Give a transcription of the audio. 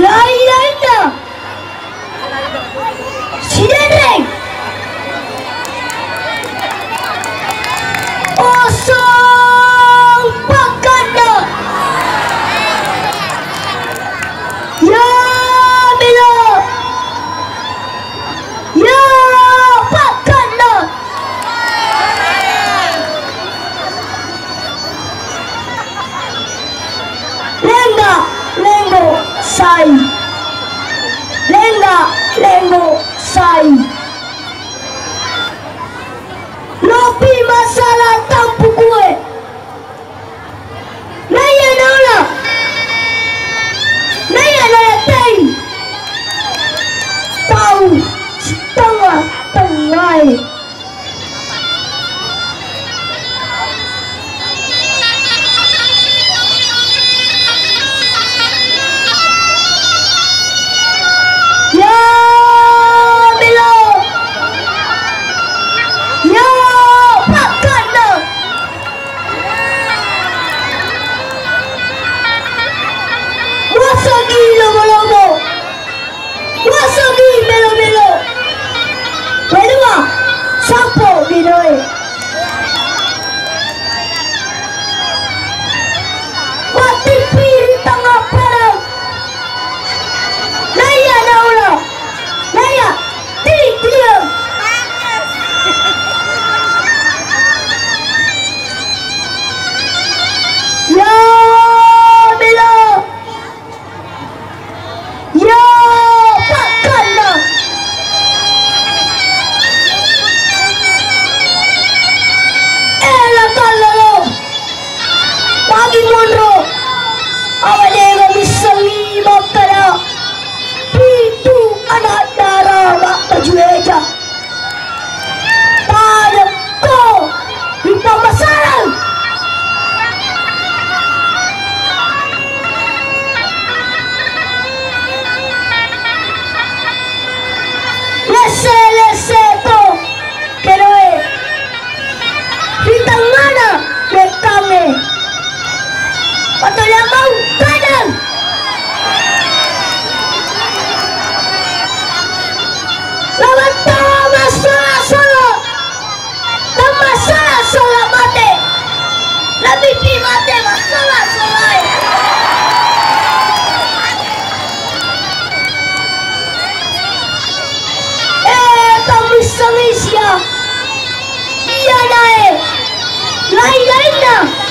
لا sai say Linda Lemo say Lopi masala tampu kue Naya naula Naya naya tei Tau Tanga Tangai Lay later!